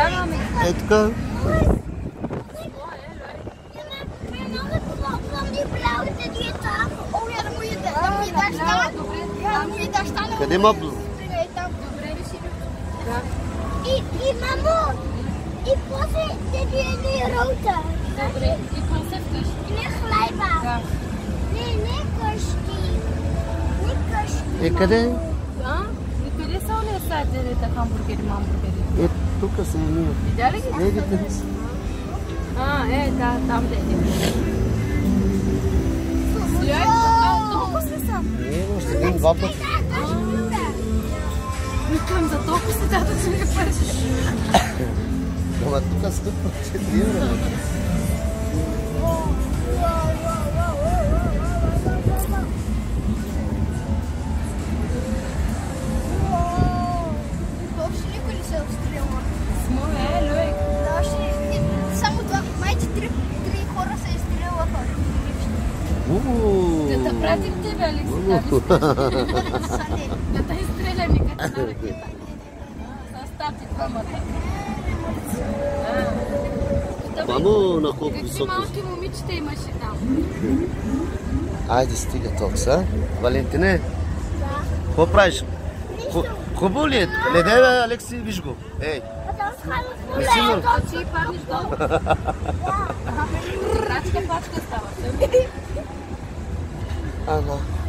Let's go. Cadê meu blue? E, e mamu, e você devia ir rota. E você fez? E nem glaiba. Nem, nem costi. Nem costi. E cadê? Hã? E cadê só nessa direita de hambúrguer e hambúrguer? Е тук са ние. Видя ли ги? Видите. А, е, да, там да е. След, а, толкова си са. Не, още един, два пъти. Викам за толкова си дадат си ми пари. Ама тук скъпо, 4 евро. Да пратим тебе, Алекси, да. Да те изстреляме като на ракета. С тати двамата. А. Мамо, на колко Какви високо. малки момичета имаше там? Айде стига толкова? Валентине, какво правиш? Ху- Хубаво ли е? Не дай, Алекси, виж го. Ей, Не си мър. Ти паднеш долу. Крачка, пачка става. 三十